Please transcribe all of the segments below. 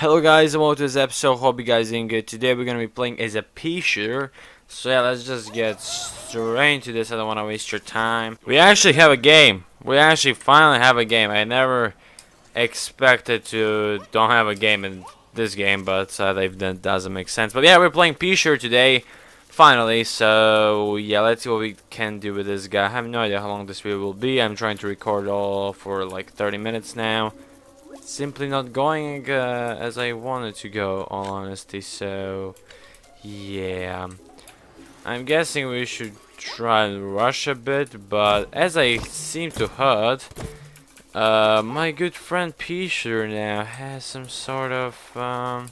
Hello guys and welcome to this episode, hope you guys good. Today we're gonna be playing as a pea shooter. So yeah, let's just get straight into this, I don't wanna waste your time. We actually have a game. We actually finally have a game. I never expected to don't have a game in this game, but uh, that doesn't make sense. But yeah, we're playing Peashooter today, finally. So yeah, let's see what we can do with this guy. I have no idea how long this video will be. I'm trying to record all for like 30 minutes now simply not going uh, as I wanted to go, all honesty, so yeah. I'm guessing we should try and rush a bit, but as I seem to heard, uh, my good friend Peter now has some sort of, um,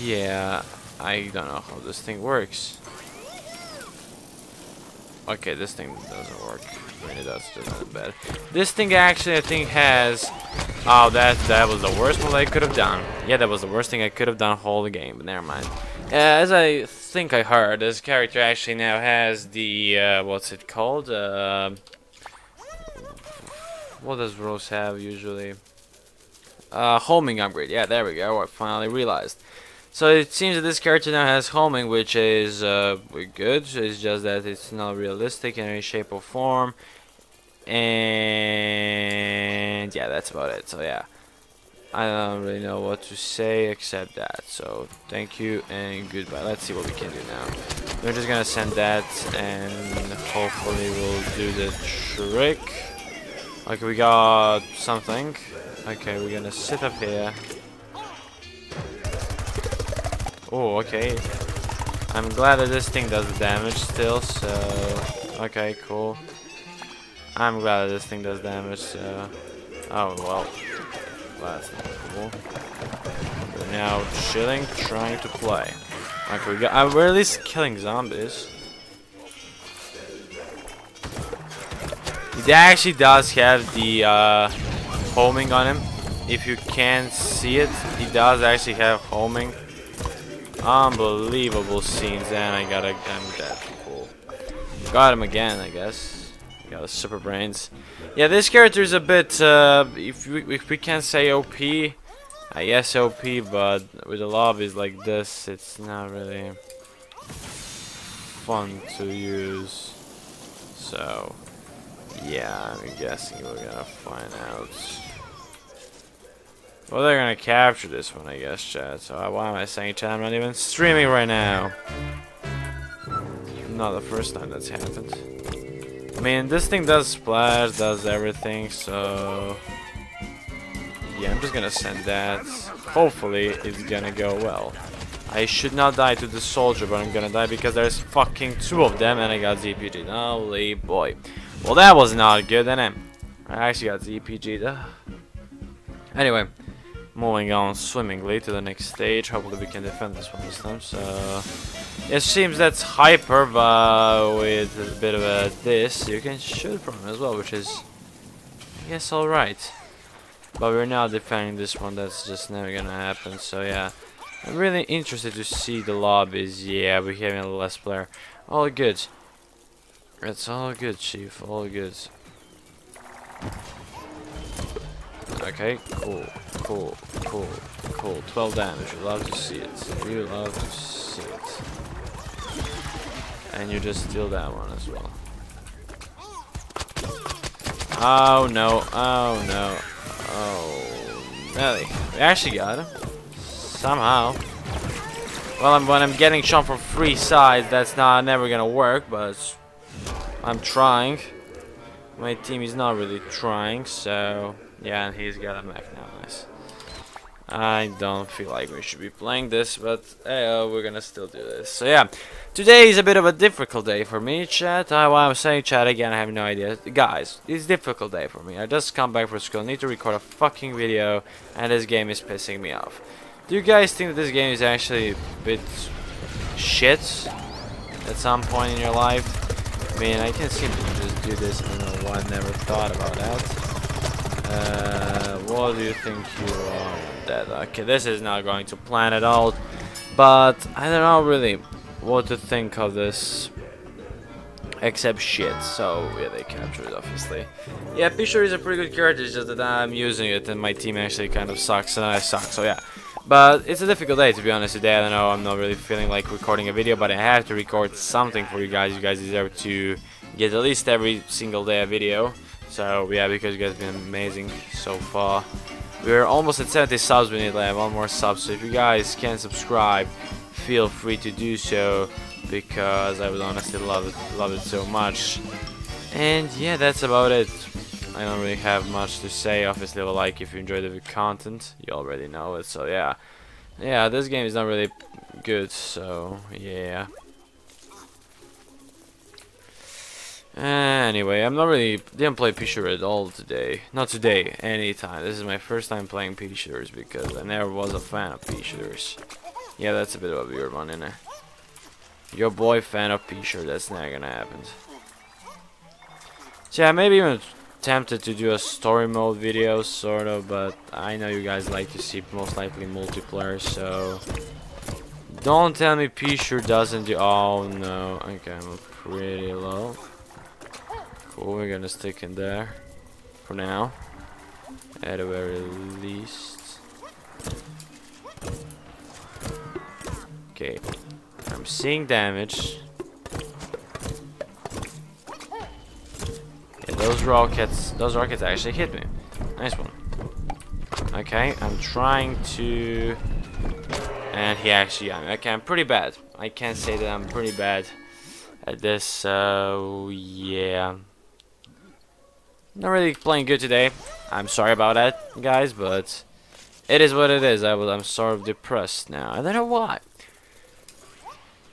yeah, I don't know how this thing works. Okay, this thing doesn't work. It does, just bad. This thing actually, I think, has Oh, that that was the worst one I could have done. Yeah, that was the worst thing I could have done whole game, but never mind. Uh, as I think I heard, this character actually now has the, uh, what's it called? Uh, what does Rose have usually? Uh, homing upgrade. Yeah, there we go. I finally realized. So it seems that this character now has homing, which is uh, good. It's just that it's not realistic in any shape or form. And yeah that's about it. So yeah. I don't really know what to say except that. So thank you and goodbye. Let's see what we can do now. We're just gonna send that and hopefully we'll do the trick. Okay we got something. Okay we're gonna sit up here oh okay I'm glad that this thing does damage still so okay cool I'm glad that this thing does damage, so... Oh, well. That's not cool. We're now chilling, trying to play. Okay, we got, uh, we're at least killing zombies. It actually does have the uh, homing on him. If you can see it, he does actually have homing. Unbelievable scenes, and I got a, I'm dead. Cool. Got him again, I guess. Got the super brains. Yeah, this character is a bit, uh, if, we, if we can say OP, I guess OP, but with the lobbies like this, it's not really fun to use. So, yeah, I'm guessing we're gonna find out. Well, they're gonna capture this one, I guess, Chad. So, why am I saying Chad? I'm not even streaming right now. Not the first time that's happened. I mean, this thing does splash, does everything, so... Yeah, I'm just gonna send that. Hopefully, it's gonna go well. I should not die to the soldier, but I'm gonna die because there's fucking two of them and I got ZPG. Holy boy. Well, that was not good, and I actually got ZPG. Anyway, moving on swimmingly to the next stage. Hopefully we can defend this one this time. So it seems that's hyper, but with a bit of a this, you can shoot from as well, which is, I guess, alright. But we're now defending this one, that's just never gonna happen, so yeah. I'm really interested to see the lobbies. Yeah, we're having a less player. All good. It's all good, Chief, all good. Okay, cool, cool, cool, cool. 12 damage, you love to see it. You love to see it. And you just steal that one as well. Oh no, oh no, oh, really? We actually got him. Somehow. Well, I'm, when I'm getting shot from three sides, that's not never gonna work, but I'm trying. My team is not really trying, so yeah, and he's got a mech now, nice. I don't feel like we should be playing this, but hey, uh, we're gonna still do this. So yeah, today is a bit of a difficult day for me, chat. I, while I'm saying chat again, I have no idea. Guys, it's a difficult day for me. I just come back from school, need to record a fucking video, and this game is pissing me off. Do you guys think that this game is actually a bit shit at some point in your life? I mean, I can simply just do this, I know I never thought about that. Uh, what do you think you are dead? Okay, this is not going to plan at all. But I don't know really what to think of this except shit. So yeah, they captured it obviously. Yeah, Pisher is a pretty good character, it's just that I'm using it and my team actually kind of sucks and I suck. So yeah. But it's a difficult day to be honest today. I don't know, I'm not really feeling like recording a video, but I have to record something for you guys. You guys deserve to get at least every single day a video. So yeah, because you guys have been amazing so far. We're almost at 70 subs, we need like one more sub, so if you guys can subscribe, feel free to do so, because I would honestly love it, love it so much. And yeah, that's about it. I don't really have much to say, obviously a like if you enjoyed the content, you already know it, so yeah. Yeah, this game is not really good, so yeah. Anyway, I'm not really didn't play p at all today. Not today, anytime. This is my first time playing p because I never was a fan of p Yeah, that's a bit of a weird one, isn't it? Your boy fan of p that's not gonna happen. So yeah, maybe even tempted to do a story mode video, sort of, but I know you guys like to see most likely multiplayer, so... Don't tell me p doesn't do- oh no, okay, I'm pretty low. Cool, we're gonna stick in there for now. At the very least. Okay, I'm seeing damage. Yeah, those rockets, those rockets actually hit me. Nice one. Okay, I'm trying to... And he actually, okay, I'm pretty bad. I can't say that I'm pretty bad at this, so yeah. Not really playing good today. I'm sorry about that, guys, but it is what it is. I was, I'm sort of depressed now. I don't know why.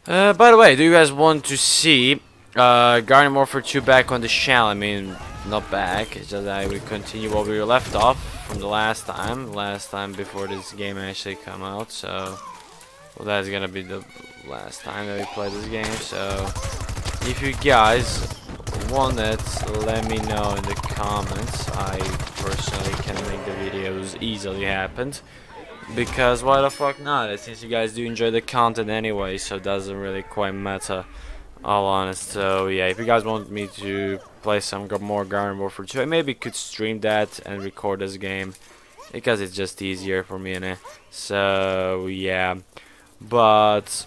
Uh, by the way, do you guys want to see uh, Garden Warfare 2 back on the channel? I mean, not back. It's just that we continue what we were left off from the last time. Last time before this game actually come out. So, well, that's gonna be the last time that we play this game. So, if you guys want it, let me know in the comments. I personally can make the videos easily happen. Because why the fuck not? Since you guys do enjoy the content anyway, so it doesn't really quite matter. All honest, so yeah, if you guys want me to play some more Garden Warfare 2, I maybe could stream that and record this game because it's just easier for me, and so yeah. But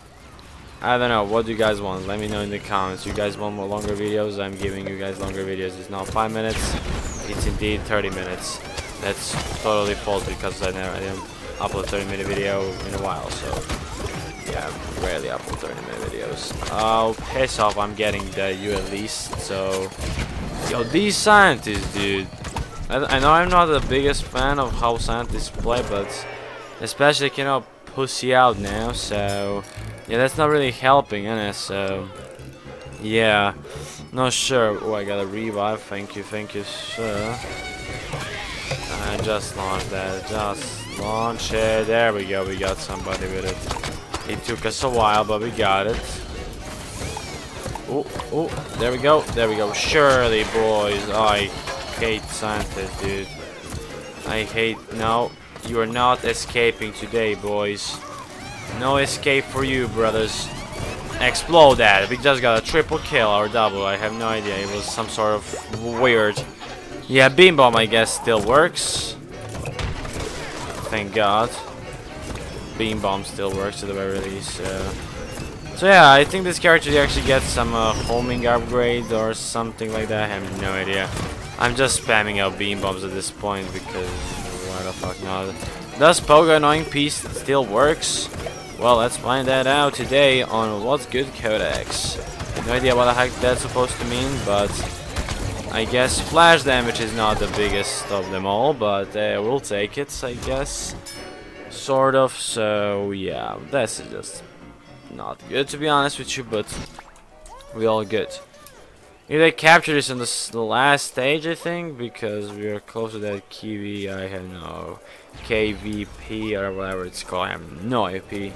I don't know, what do you guys want? Let me know in the comments. You guys want more longer videos? I'm giving you guys longer videos. It's not 5 minutes, it's indeed 30 minutes. That's totally false because I never I didn't upload 30 minute video in a while, so yeah, I rarely upload 30 minute videos. Oh, piss off, I'm getting the you at least, so... Yo, these scientists, dude. I, I know I'm not the biggest fan of how scientists play, but especially, you know, pussy out now, so... Yeah, that's not really helping, is So, yeah, not sure. Oh, I got a revive. Thank you, thank you, sir. I just launched that. Just launch it. There we go. We got somebody with it. It took us a while, but we got it. Oh, oh, there we go. There we go. Surely, boys. I hate scientists, dude. I hate. No, you are not escaping today, boys. No escape for you, brothers. Explode that. We just got a triple kill or double. I have no idea. It was some sort of weird. Yeah, beam bomb I guess still works. Thank God. Beam bomb still works at the very least. So, so yeah, I think this character actually gets some uh, homing upgrade or something like that. I have no idea. I'm just spamming out beam bombs at this point because why the fuck not? Does Pogo Annoying Piece still works? Well, let's find that out today on What's Good Codex. No idea what the heck that's supposed to mean, but I guess flash damage is not the biggest of them all, but uh, we'll take it, I guess. Sort of, so yeah, that's just not good to be honest with you, but we all good. If they captured this in the, the last stage, I think, because we are close to that KV, I have no KVP or whatever it's called. I have no IP.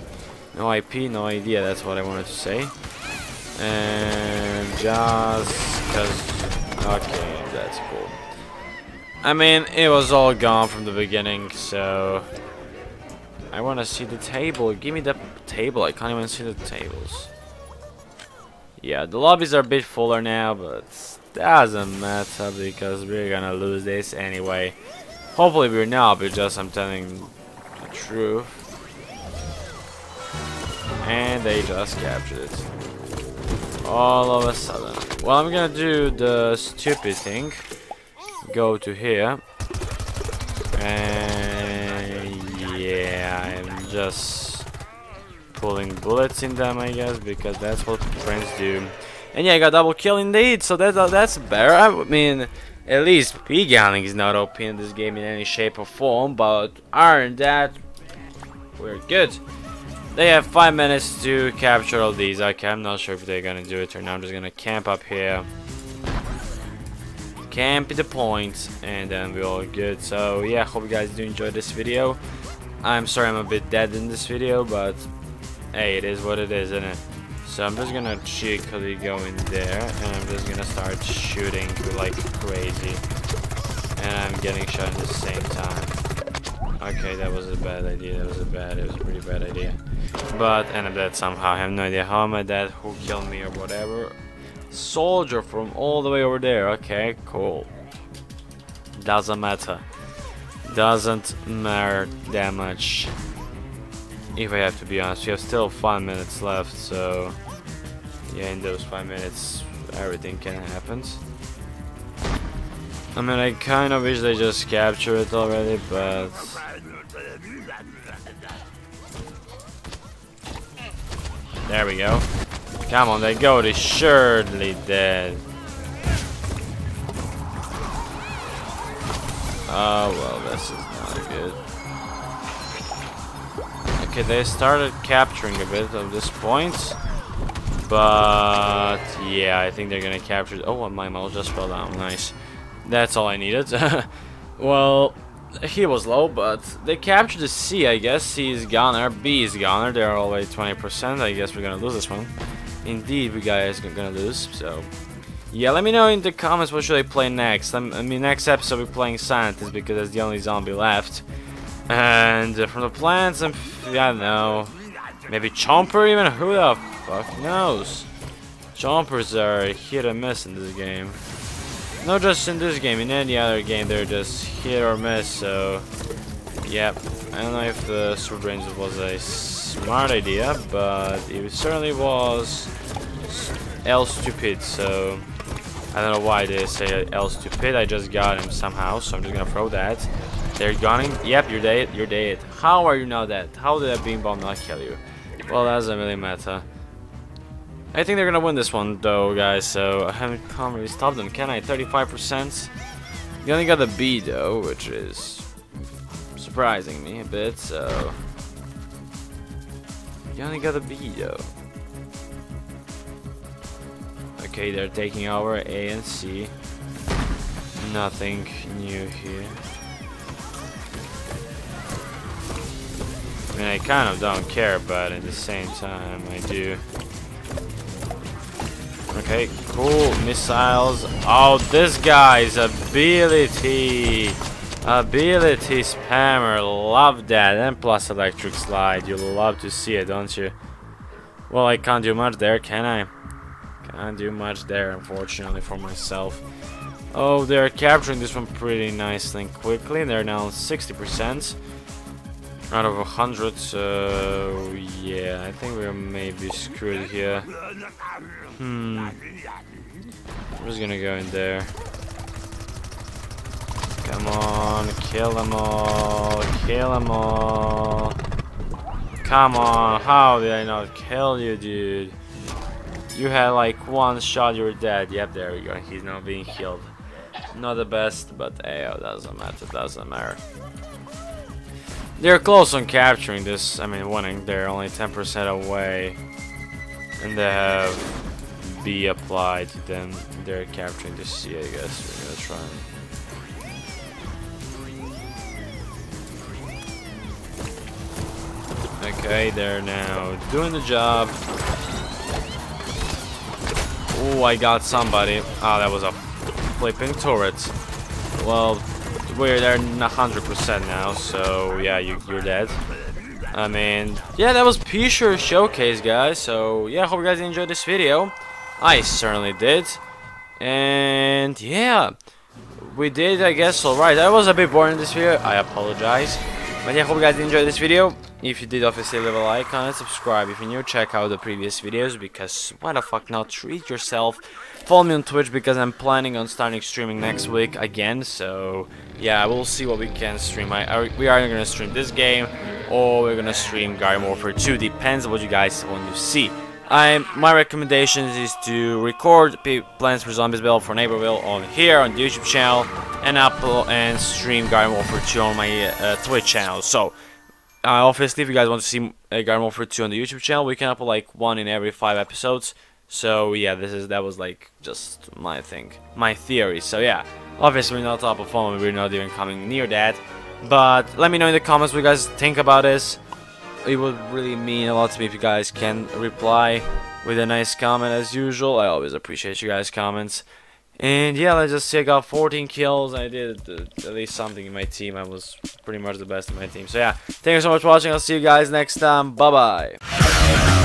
No IP, no idea. That's what I wanted to say. And just because... Okay, that's cool. I mean, it was all gone from the beginning, so... I want to see the table. Give me the table. I can't even see the tables. Yeah, the lobbies are a bit fuller now, but doesn't matter because we're gonna lose this anyway. Hopefully we're not, but just I'm telling the truth. And they just captured it. All of a sudden. Well, I'm gonna do the stupid thing. Go to here. And yeah, I'm just pulling bullets in them, I guess, because that's what friends do. And yeah, I got double kill indeed, so that, uh, that's better. I mean, at least P-Gunning is not OP in this game in any shape or form, but aren't that, we're good. They have 5 minutes to capture all these. Okay, I'm not sure if they're gonna do it or not. I'm just gonna camp up here. Camp at the point, and then we're all good. So yeah, hope you guys do enjoy this video. I'm sorry I'm a bit dead in this video, but hey, it is what it is, isn't it? So I'm just gonna cheekily go in there, and I'm just gonna start shooting like crazy. And I'm getting shot at the same time. Okay, that was a bad idea. That was a bad, it was a pretty bad idea. But, and I'm dead somehow. I have no idea how am I dead, who killed me or whatever. Soldier from all the way over there. Okay, cool. Doesn't matter. Doesn't matter that much. If I have to be honest, we have still 5 minutes left, so... Yeah, in those 5 minutes, everything can happen. I mean, I kind of wish they just captured it already, but... There we go. Come on, they go. They surely dead. Oh, well, this is not good. Okay, they started capturing a bit of this point. But, yeah, I think they're gonna capture... Oh, my mouse just fell down. Nice. That's all I needed. well, he was low, but they captured the C, I guess. C is goner, B is goner. They're already 20%. I guess we're gonna lose this one. Indeed, we guys are gonna lose, so... Yeah, let me know in the comments what should I play next. I mean, next episode we're playing Scientist because that's the only zombie left. And uh, from the plants, I'm... I don't know. Maybe Chomper even? Who the fuck knows? Chompers are hit or miss in this game. Not just in this game, in any other game they're just hit or miss, so... Yep, I don't know if the Super Range was a smart idea, but it certainly was L stupid, so... I don't know why they say L stupid, I just got him somehow, so I'm just gonna throw that. They're gunning, yep, you're dead, you're dead. How are you now dead? How did that beam bomb not kill you? Well, that doesn't really matter. I think they're gonna win this one though, guys, so I haven't can't really stop them, can I? 35%. You only got the B though, which is surprising me a bit, so... You only got the B though. Okay, they're taking over A and C. Nothing new here. I mean, I kind of don't care, but at the same time, I do. Okay, cool. Missiles. Oh, this guy's ability. Ability spammer. Love that. And plus electric slide. You love to see it, don't you? Well, I can't do much there, can I? Can't do much there, unfortunately, for myself. Oh, they're capturing this one pretty nicely and quickly. They're now 60% out of a 100, so yeah, I think we're maybe screwed here. Hmm. I'm just gonna go in there. Come on, kill them all, kill them all. Come on, how did I not kill you, dude? You had like one shot, you're dead. Yep, there we go. He's now being healed. Not the best, but hey, oh, doesn't matter, doesn't matter. They're close on capturing this, I mean winning. They're only 10% away. And they have B applied then. They're capturing the C, I guess. We're gonna try and... Okay, they're now doing the job. Oh, I got somebody. Ah, oh, that was a flipping turret. Well, we're there 100% now, so yeah, you, you're dead. I mean, yeah, that was Peashooter Showcase, guys. So, yeah, I hope you guys enjoyed this video. I certainly did. And yeah, we did, I guess, alright. I was a bit boring in this video, I apologize. But yeah, hope you guys enjoyed this video. If you did, obviously leave a like, comment, subscribe. If you're new, check out the previous videos because why the fuck not? Treat yourself. Follow me on Twitch because I'm planning on starting streaming next week again. So yeah, we'll see what we can stream. I, we are gonna stream this game or we're gonna stream Garden Warfare 2. Depends on what you guys want to see. I my recommendations is to record Plants for Zombies Battle for Neighborville on here on the YouTube channel and upload and stream Garden Warfare 2 on my uh, Twitch channel. So uh, obviously, if you guys want to see a Garden Warfare 2 on the YouTube channel, we can upload like one in every five episodes. So yeah, this is that was like just my thing, my theory. So yeah, obviously we're not top of we're not even coming near that. But let me know in the comments what you guys think about this. It would really mean a lot to me if you guys can reply with a nice comment as usual. I always appreciate you guys' comments. And yeah, let's just I got 14 kills. I did at least something in my team. I was pretty much the best in my team. So yeah, thank you so much for watching. I'll see you guys next time. Bye-bye.